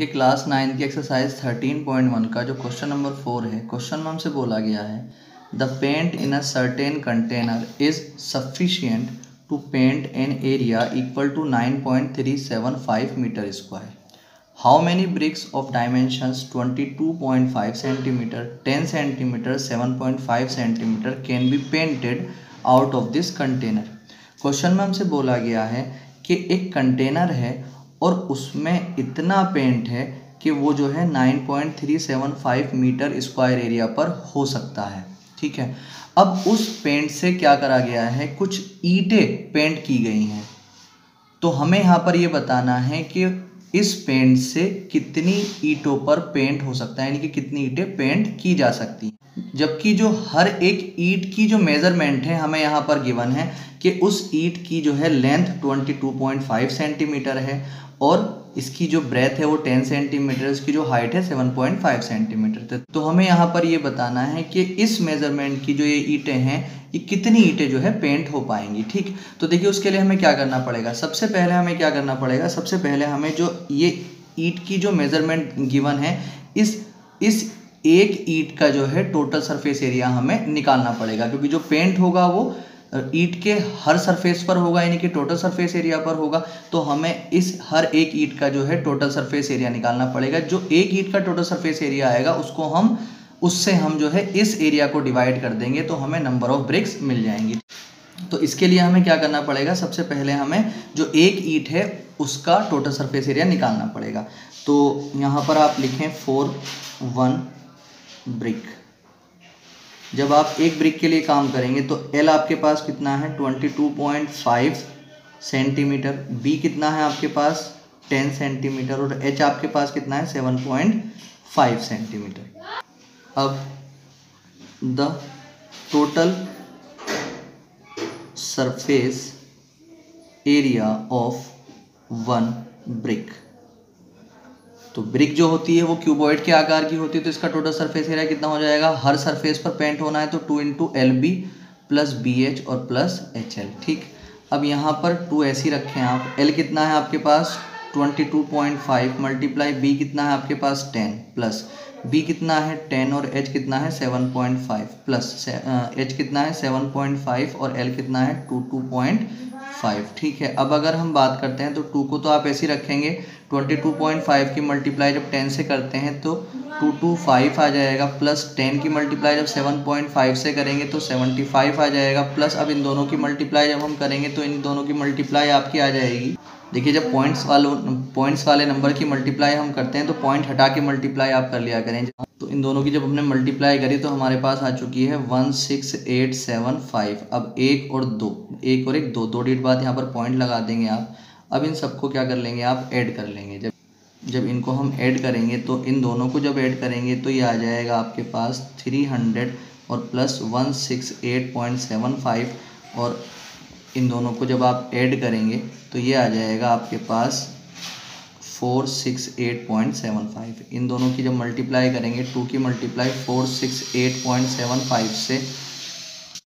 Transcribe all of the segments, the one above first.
ये class nine की exercise thirteen point one का जो क्वेश्चन नंबर फोर है क्वेश्चन में हमसे बोला गया है the paint in a certain container is sufficient to paint an area equal to nine point three seven five metre square how many bricks of dimensions twenty two point five centimetre ten centimetre seven point five centimetre can be painted out of this container question में हमसे बोला गया है कि एक container है और उसमें इतना पेंट है कि वो जो है 9.375 मीटर स्क्वायर एरिया पर हो सकता है। ठीक है? अब उस पेंट से क्या करा गया है? कुछ ईंटें पेंट की गई हैं। तो हमें यहाँ पर ये बताना है कि इस पेंट से कितनी ईंटों पर पेंट हो सकता है? यानी कि कितनी ईंटें पेंट की जा सकती हैं? जबकि जो हर एक ईट की जो मेज़रमेंट है, हमें यहाँ पर गिवन है कि उस ईंट की जो है लेंथ 22.5 सेंटीमीटर है और इसकी जो ब्रेथ है वो 10 सेंटीमीटर इसकी जो हाइट है 7.5 सेंटीमीटर तो हमें यहाँ पर ये बताना है कि इस मेज़रमेंट की जो ये ईंटें हैं, ये कितनी ईंटें जो है पेंट हो पाएँगी, ठीक? तो देखिए, उसके लिए हमें क्या करना पड़ेगा? सबसे पहले हमें क्या करना पड़ेगा? सबसे पहले हमें जो ये ईट की जो मेज़रमेंट गिवन है, इस इस एक ईट का जो है टोटल सरफेस एरिया हमें निकालना पड़ेगा, क्योंकि जो पेंट होगा वो ईट के हर सरफेस पर होगा, यानी कि टोटल सरफेस एरिया पर होगा तो हमें इस हर एक ईट का जो है टोटल सरफेस एरिया निकालना पड़ेगा। जो एक ईट का टोटल सरफेस एरिया आएगा, उसको हम, उससे हम जो है इस एरिया को डिवाइड कर देंगे तो हमें नंबर ऑफ़ ब्रिक्स मिल जाएँगी। तो इसके लिए हमें क्या करना पड़ेगा? सबसे पहले हमें जो एक ईट है, उसका टोटल सरफेस एरिया निकालना पड़ेगा। तो यहाँ पर आप लिखें फोर वन ब्रिक। जब आप एक ब्रिक के लिए काम करेंगे तो एल आपके पास कितना है? Twenty two point five centimetre. B कितना है आपके पास? Ten centimetre. और एच आपके पास कितना है? Seven point five centimetre. अब the total surface area of one brick तो ब्रिक जो होती है वो क्यूबॉइड के आकार की होती है तो इसका टोटल सरफेस एरिया कितना हो जाएगा? हर सरफेस पर पेंट होना है तो two into L B plus B H और प्लस एच एल ठीक? अब यहाँ पर टू ऐसी रखें आप। एल कितना है आपके पास? Twenty two point five multiply B कितना है आपके पास? टेन प्लस बी कितना है? टेन और एच कितना है? Seven point five plus H कितना है? सेवन पॉइंट फाइव और एल कितना है? टू टू पॉइंट फाइव ठीक है? अब अगर हम बात करते हैं तो टू को तो आप ऐसे ही रखेंगे ट्वेंटी टू पॉइंट फाइव की मल्टीप्लाई जब टेन से करते हैं तो टू टू फाइव आ जाएगा प्लस टेन की मल्टीप्लाई जब सेवन पॉइंट फाइव से करेंगे तो सेवेंटी फाइव आ जाएगा प्लस अब इन दोनों की मल्टीप्लाई जब हम करेंगे तो इन दोनों की मल्टीप्लाई आपकी आ जाएगी। देखिए, जब पॉइंट्स वालों पॉइंट्स वाले नंबर की मल्टीप्लाई हम करते हैं तो पॉइंट हटा के मल्टीप्लाई आप कर लिया करें। तो इन दोनों की जब हमने मल्टीप्लाई करी तो हमारे पास आ चुकी है one six eight seven five अब एक और दो, एक और एक दो दो डेट बाद यहाँ पर पॉइंट लगा देंगे आप। अब इन सबको क्या कर लेंगे, आप ऐड कर लेंगे। जब जब इनको हम ऐड करेंगे तो इन दोनों को जब ऐड करेंगे तो ये आ जाएगा आपके पास थ्री हंड्रेड और plus one six eight point seven five और इन दोनों को जब आप ऐड करेंगे तो ये आ जाएगा आपके पास four six eight point seven five. इन दोनों की जब मल्टीप्लाई करेंगे टू की multiply four six eight point seven five से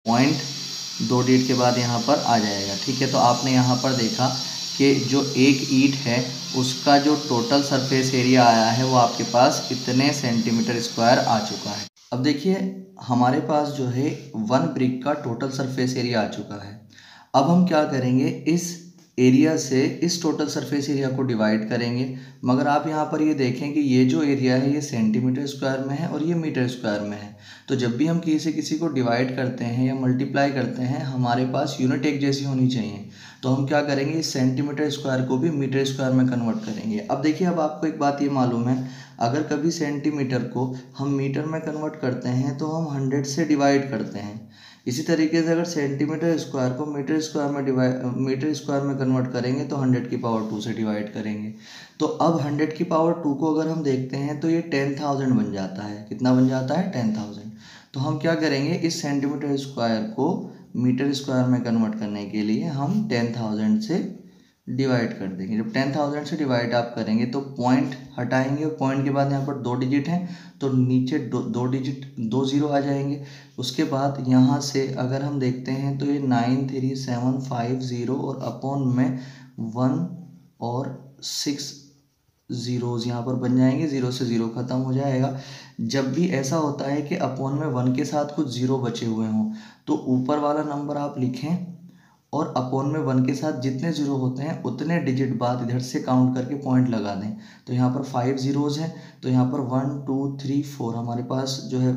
पॉइंट दो डेट के बाद यहाँ पर आ जाएगा। ठीक है तो आपने यहाँ पर देखा कि जो एक ईट है, उसका जो टोटल सरफेस एरिया आया है, वो आपके पास इतने सेंटीमीटर स्क्वायर आ चुका है। अब देखिए, हमारे पास जो है वन ब्रिक का टोटल सरफेस एरिया आ चुका है। अब हम क्या करेंगे, इस एरिया से इस टोटल सरफेस एरिया को डिवाइड करेंगे। मगर आप यहाँ पर ये देखें कि ये जो एरिया है, ये सेंटीमीटर स्क्वायर में है और ये मीटर स्क्वायर में है। तो जब भी हम किसी किसी को डिवाइड करते हैं या मल्टीप्लाई करते हैं, हमारे पास यूनिट एक जैसी होनी चाहिए। तो हम क्या करेंगे, इस सेंटीमीटर स्क्वायर को भी मीटर स्क्वायर में कन्वर्ट करेंगे। अब देखिए, अब आपको एक बात ये मालूम है, अगर कभी सेंटीमीटर को हम मीटर में कन्वर्ट करते हैं तो हम हंड्रेड से डिवाइड करते हैं। इसी तरीके से अगर सेंटीमीटर स्क्वायर को मीटर स्क्वायर में डिवाइड मीटर स्क्वायर में कन्वर्ट करेंगे तो हंड्रेड की पावर टू से डिवाइड करेंगे। तो अब हंड्रेड की पावर टू को अगर हम देखते हैं तो ये टेन थाउज़ेंड बन जाता है। कितना बन जाता है? टेन थाउज़ेंड तो हम क्या करेंगे? इस सेंटीमीटर स्क्वायर को मीटर स्क्वायर में कन्वर्ट करने के लिए हम टेन थाउज़ेंड से डिवाइड कर देंगे। जब टेन थाउज़ेंड से डिवाइड आप करेंगे तो पॉइंट हटाएँगे और पॉइंट के बाद यहाँ पर दो डिजिट हैं तो नीचे दो दो डिजिट दो ज़ीरो आ जाएँगे। उसके बाद यहाँ से अगर हम देखते हैं तो ये nine three seven five zero और अपॉन में वन और सिक्स ज़ीरोज़ यहाँ पर बन जाएँगे ज़ीरो से ज़ीरो ख़त्म हो जाएगा। जब भी ऐसा होता है कि अपोन में वन के साथ कुछ ज़ीरो बचे हुए हों तो ऊपर वाला नंबर आप लिखें और अपोन में वन के साथ जितने ज़ीरो होते हैं, उतने डिजिट बाद इधर से काउंट करके पॉइंट लगा दें। तो यहाँ पर फाइव ज़ीरोज़ हैं तो यहाँ पर वन टू थ्री फोर हमारे पास जो है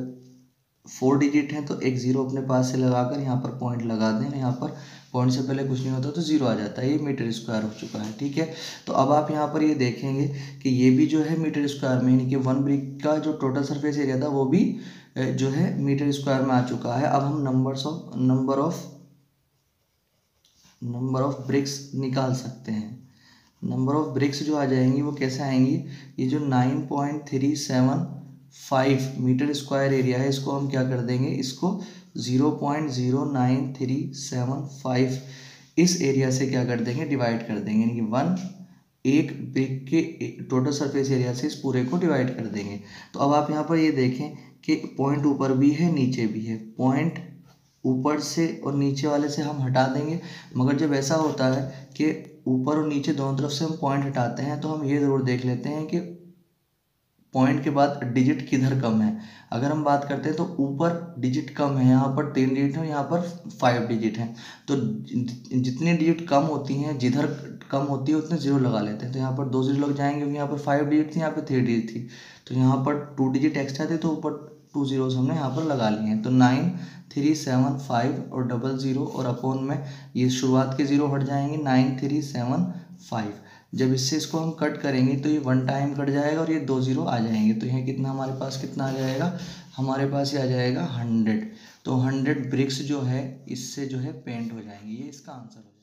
फोर डिजिट हैं तो एक ज़ीरो अपने पास से लगाकर यहाँ पर पॉइंट लगा दें। यहाँ पर पॉइंट से पहले कुछ नहीं होता तो ज़ीरो आ जाता है। ये मीटर स्क्वायर हो चुका है, ठीक है? तो अब आप यहाँ पर ये देखेंगे कि ये भी जो है मीटर स्क्वायर में, यानी कि वन ब्रिक का जो टोटल सरफेस एरिया था, वो भी जो है मीटर स्क्वायर में आ चुका है। अब हम numbers of number of number of bricks निकाल सकते हैं। नंबर ऑफ़ ब्रिक्स जो आ जाएँगी, वो कैसे आएँगी? ये जो nine point three seven five metre square area है, इसको हम क्या कर देंगे? इसको zero point zero nine three seven five इस एरिया से क्या कर देंगे? डिवाइड कर देंगे। यानी कि वन एक ब्रिक के टोटल सरफेस एरिया से इस पूरे को डिवाइड कर देंगे। तो अब आप यहाँ पर ये देखें कि पॉइंट ऊपर भी है, नीचे भी है। पॉइंट ऊपर से और नीचे वाले से हम हटा देंगे। मगर जब ऐसा होता है कि ऊपर और नीचे दोनों तरफ़ से हम पॉइंट हटाते हैं तो हम ये ज़रूर देख लेते हैं कि पॉइंट के बाद डिजिट किधर कम है। अगर हम बात करते हैं तो ऊपर डिजिट कम है, यहाँ पर तीन डिजिट है, यहाँ पर फाइव डिजिट है। तो जितनी डिजिट कम होती हैं, जिधर कम होती है, उतने ज़ीरो लगा लेते हैं। तो यहाँ पर दो ज़ीरो लग जाएँगे, क्योंकि यहाँ पर फाइव डिजिट थी, यहाँ पर थ्री डिजिट थी। तो यहाँ पर टू डिजिट एक्स्ट्रा थे तो ऊपर टू जीरोज हमने यहाँ पर लगा लिए हैं। तो नाइन थ्री सेवन फाइव और डबल ज़ीरो और अपोन में ये शुरुआत के ज़ीरो हट जाएँगे। नाइन थ्री सेवन फाइव जब इससे इसको हम कट करेंगे तो ये वन टाइम कट जाएगा और ये दो ज़ीरो आ जाएँगे। तो यहाँ कितना हमारे पास कितना आ जाएगा? हमारे पास ये आ जाएगा हंड्रेड तो हंड्रेड ब्रिक्स जो है, इससे जो है पेंट हो जाएँगे। ये इसका आंसर हो जाएगा।